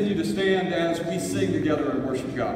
Continue to stand as we sing together and worship God.